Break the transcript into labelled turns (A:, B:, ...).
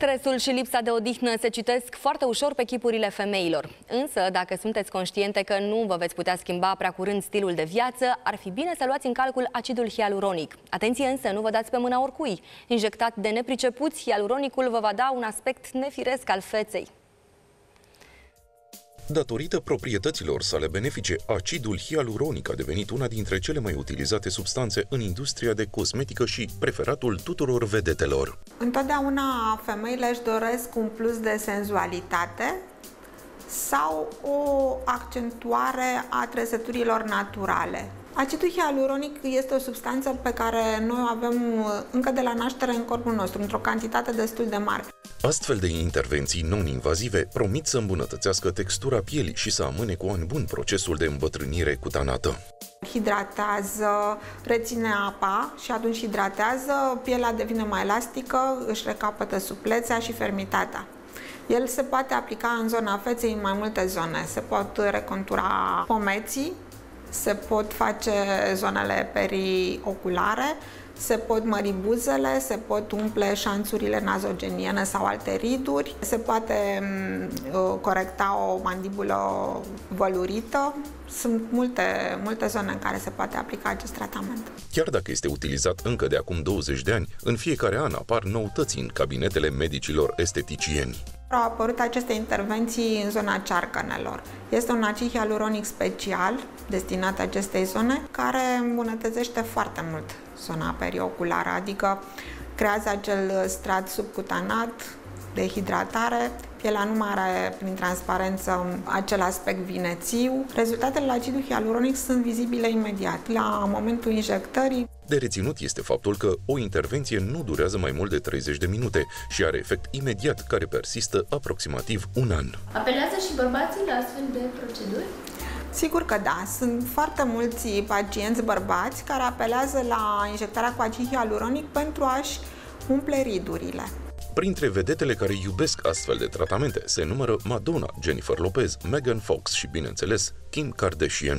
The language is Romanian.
A: Stresul și lipsa de odihnă se citesc foarte ușor pe chipurile femeilor. Însă, dacă sunteți conștiente că nu vă veți putea schimba prea curând stilul de viață, ar fi bine să luați în calcul acidul hialuronic. Atenție însă, nu vă dați pe mâna oricui. Injectat de nepricepuți, hialuronicul vă va da un aspect nefiresc al feței.
B: Datorită proprietăților sale benefice, acidul hialuronic a devenit una dintre cele mai utilizate substanțe în industria de cosmetică și preferatul tuturor vedetelor.
C: Întotdeauna femeile își doresc un plus de senzualitate sau o accentuare a trăsăturilor naturale. Acidul hialuronic este o substanță pe care noi o avem încă de la naștere în corpul nostru, într-o cantitate destul de mare.
B: Astfel de intervenții non-invazive promit să îmbunătățească textura pielii și să amâne cu ani bun procesul de îmbătrânire cutanată.
C: Hidratează, reține apa și atunci hidratează, pielea devine mai elastică, își recapătă suplețea și fermitatea. El se poate aplica în zona feței în mai multe zone. Se pot recontura pomeții, se pot face zonele perioculare, se pot mări buzele, se pot umple șanțurile nazogeniene sau alte riduri, se poate mm, uh, corecta o mandibulă vălurită. Sunt multe, multe zone în care se poate aplica acest tratament.
B: Chiar dacă este utilizat încă de acum 20 de ani, în fiecare an apar noutăți în cabinetele medicilor esteticieni.
C: Au apărut aceste intervenții în zona cearcănelor. Este un acid hialuronic special destinat acestei zone care îmbunătățește foarte mult zona perioculară, adică creează acel strat subcutanat de hidratare, pielea nu mai are prin transparență acel aspect vinețiu. Rezultatele acidului hialuronic sunt vizibile imediat, la momentul injectării.
B: De reținut este faptul că o intervenție nu durează mai mult de 30 de minute și are efect imediat care persistă aproximativ un an.
D: Apelează și bărbații la astfel de proceduri?
C: Sigur că da, sunt foarte mulți pacienți bărbați care apelează la injectarea cu acid hialuronic pentru a-și umple ridurile.
B: Printre vedetele care iubesc astfel de tratamente se numără Madonna, Jennifer Lopez, Megan Fox și, bineînțeles, Kim Kardashian.